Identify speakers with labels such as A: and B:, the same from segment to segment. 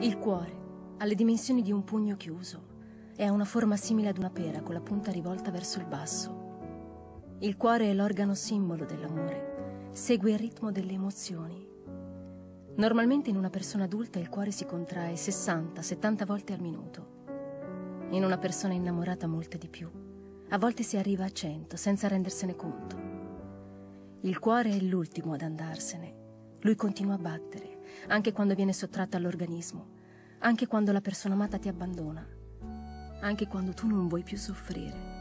A: Il cuore ha le dimensioni di un pugno chiuso e ha una forma simile ad una pera con la punta rivolta verso il basso. Il cuore è l'organo simbolo dell'amore, segue il ritmo delle emozioni. Normalmente in una persona adulta il cuore si contrae 60-70 volte al minuto. In una persona innamorata molte di più. A volte si arriva a 100 senza rendersene conto. Il cuore è l'ultimo ad andarsene. Lui continua a battere, anche quando viene sottratto all'organismo, anche quando la persona amata ti abbandona, anche quando tu non vuoi più soffrire.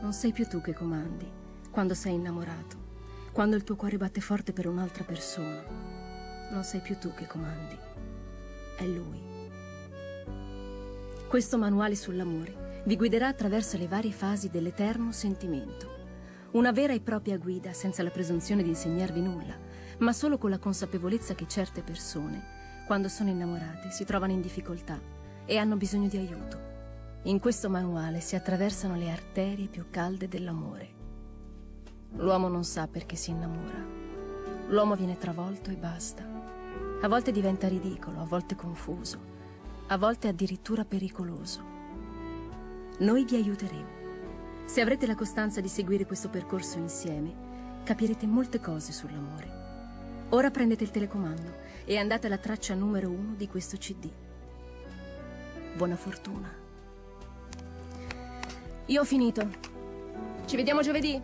A: Non sei più tu che comandi, quando sei innamorato, quando il tuo cuore batte forte per un'altra persona. Non sei più tu che comandi, è lui. Questo manuale sull'amore vi guiderà attraverso le varie fasi dell'eterno sentimento. Una vera e propria guida senza la presunzione di insegnarvi nulla, ma solo con la consapevolezza che certe persone, quando sono innamorate, si trovano in difficoltà e hanno bisogno di aiuto. In questo manuale si attraversano le arterie più calde dell'amore. L'uomo non sa perché si innamora. L'uomo viene travolto e basta. A volte diventa ridicolo, a volte confuso, a volte addirittura pericoloso. Noi vi aiuteremo. Se avrete la costanza di seguire questo percorso insieme, capirete molte cose sull'amore. Ora prendete il telecomando e andate alla traccia numero uno di questo CD. Buona fortuna. Io ho finito. Ci vediamo giovedì.